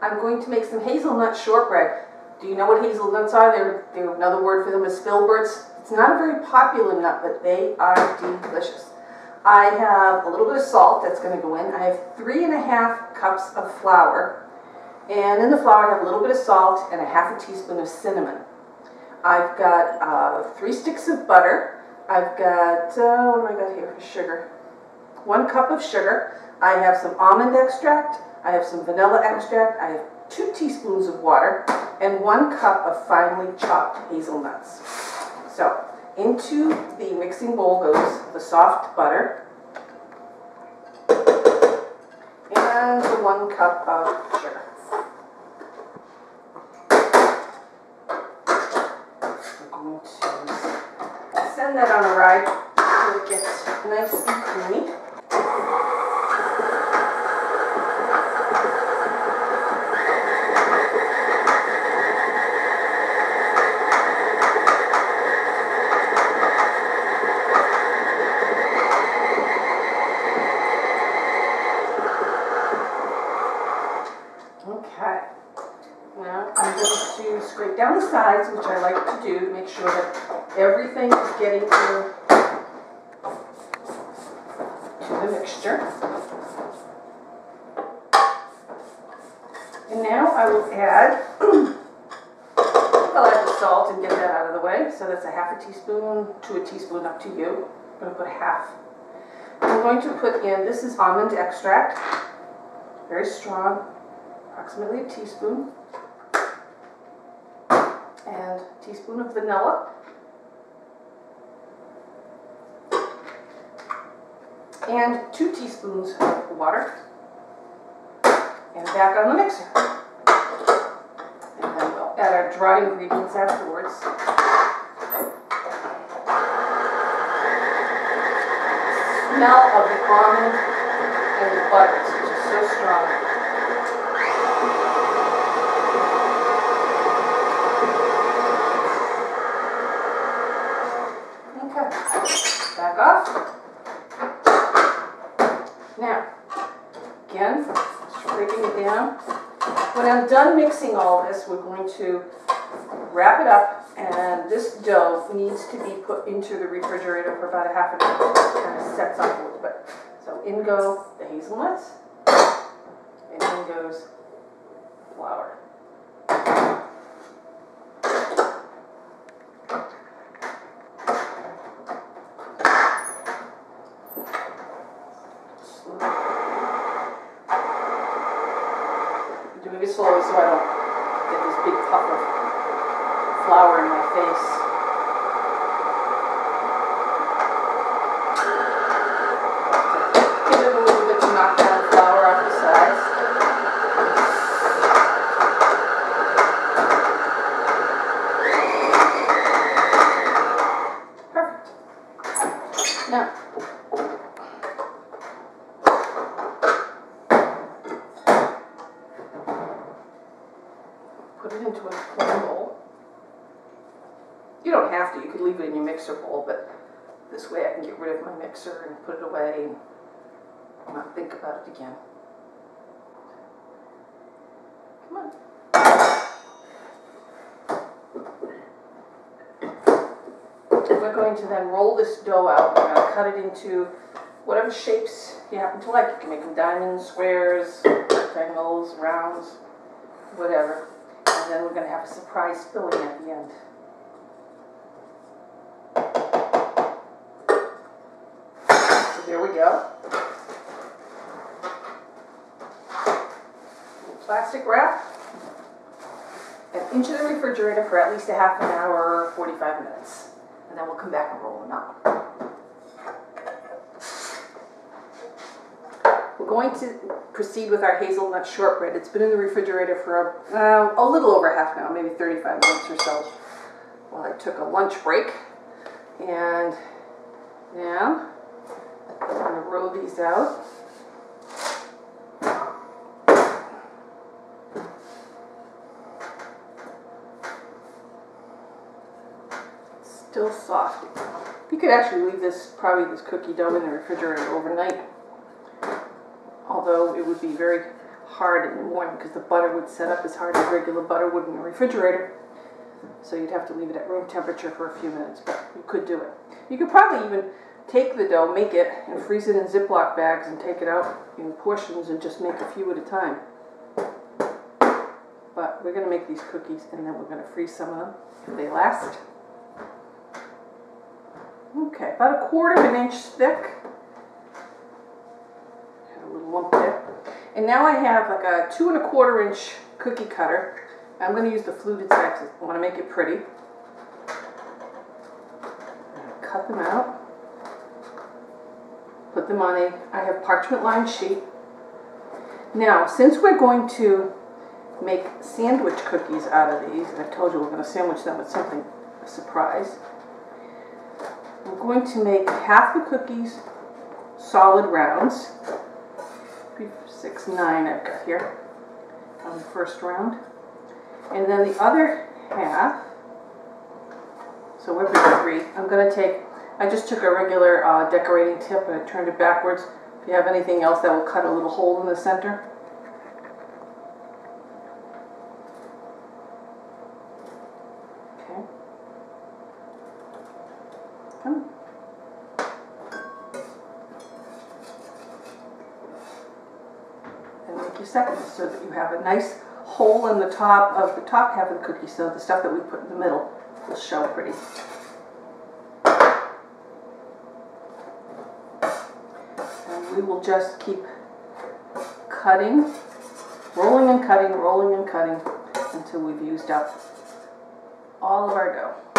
I'm going to make some hazelnut shortbread. Do you know what hazelnuts are? They're, they're another word for them is filberts. It's not a very popular nut, but they are delicious. I have a little bit of salt that's going to go in. I have three and a half cups of flour. And in the flour, I have a little bit of salt and a half a teaspoon of cinnamon. I've got uh, three sticks of butter. I've got, uh, what do I got here sugar? One cup of sugar. I have some almond extract. I have some vanilla extract. I have two teaspoons of water and one cup of finely chopped hazelnuts. So into the mixing bowl goes the soft butter and the one cup of sugar. I'm going to send that on a ride so it gets nice and creamy. Okay. Now I'm going to scrape down the sides, which I like to do to make sure that everything is getting to, to the mixture. And now I will add, I'll add the salt and get that out of the way. So that's a half a teaspoon to a teaspoon, up to you. I'm going to put half. I'm going to put in, this is almond extract, very strong approximately a teaspoon. And a teaspoon of vanilla. And two teaspoons of water. And back on the mixer. And then we'll add our dry ingredients afterwards. The Smell of the almond and the butter is just so strong. Okay, back off. Now, again, scraping it down. When I'm done mixing all this, we're going to wrap it up, and this dough needs to be put into the refrigerator for about a half an hour. It kind of sets up a little bit. So in go the hazelnuts, and in goes flour. Doing it slowly so I don't get this big puff of flour in my face. Give it a little bit to knock down the flour off the sides. Perfect. Now, put it into a clean bowl. You don't have to, you could leave it in your mixer bowl, but this way I can get rid of my mixer and put it away and not think about it again. Come on. We're going to then roll this dough out. Going to cut it into whatever shapes you happen to like. You can make them diamonds, squares, rectangles, rounds, whatever. And then we're going to have a surprise filling at the end. So there we go. Plastic wrap. And into the refrigerator for at least a half an hour, 45 minutes. And then we'll come back and roll them out. Going to proceed with our hazelnut shortbread. It's been in the refrigerator for uh, a little over half an hour, maybe 35 minutes or so. While I took a lunch break. And now I'm going to roll these out. Still soft. You could actually leave this, probably this cookie dough in the refrigerator overnight although it would be very hard in the morning because the butter would set up as hard as regular butter would in the refrigerator. So you'd have to leave it at room temperature for a few minutes, but you could do it. You could probably even take the dough, make it, and freeze it in Ziploc bags and take it out in portions and just make a few at a time. But we're gonna make these cookies and then we're gonna freeze some of them if they last. Okay, about a quarter of an inch thick. Had a little lump there. And now I have like a two and a quarter inch cookie cutter. I'm going to use the fluted side I want to make it pretty. Cut them out. Put them on a, I have parchment lined sheet. Now, since we're going to make sandwich cookies out of these, and I told you we're going to sandwich them with something, a surprise. I'm going to make half the cookies solid rounds. Six, nine I've got here on the first round. And then the other half, so every three, I'm going to take, I just took a regular uh, decorating tip and I turned it backwards. If you have anything else that will cut a little hole in the center. Okay. Come. Seconds so that you have a nice hole in the top of the top half of the cookie so the stuff that we put in the middle will show pretty. And we will just keep cutting, rolling and cutting, rolling and cutting until we've used up all of our dough.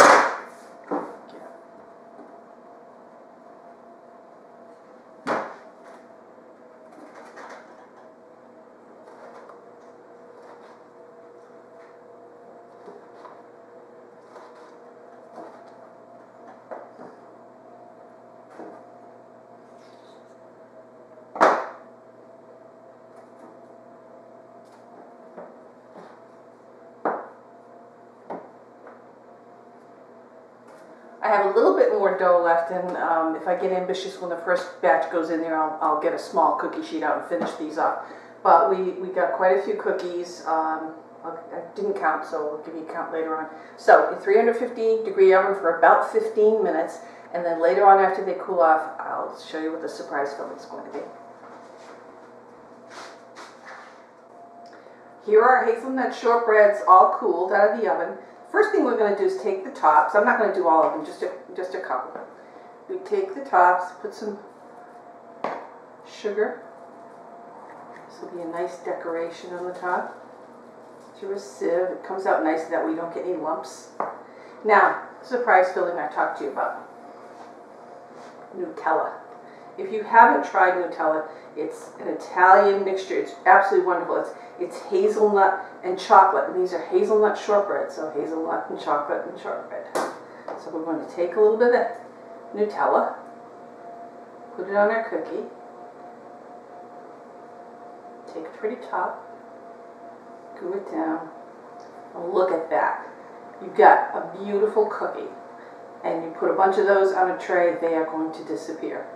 I have a little bit more dough left, and um, if I get ambitious when the first batch goes in there, I'll, I'll get a small cookie sheet out and finish these up. But we, we got quite a few cookies. Um, I didn't count, so I'll give you a count later on. So, in 350 degree oven for about 15 minutes, and then later on after they cool off, I'll show you what the surprise filling is going to be. Here are hazelnut shortbreads all cooled out of the oven. First thing we're going to do is take the tops. I'm not going to do all of them, just a, just a couple. We take the tops, put some sugar. This will be a nice decoration on the top. Through a sieve, it comes out nice that we don't get any lumps. Now, surprise filling I talked to you about. Nutella. If you haven't tried Nutella, it's an Italian mixture. It's absolutely wonderful. It's, it's hazelnut and chocolate, and these are hazelnut shortbread, so hazelnut and chocolate and shortbread. So we're going to take a little bit of Nutella, put it on our cookie, take a pretty top, glue it down, and look at that. You've got a beautiful cookie, and you put a bunch of those on a tray, they are going to disappear.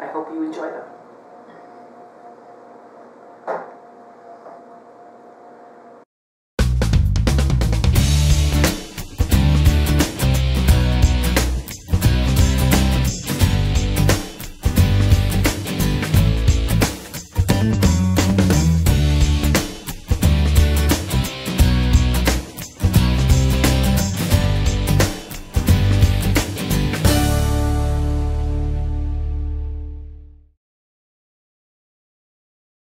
I hope you enjoy them.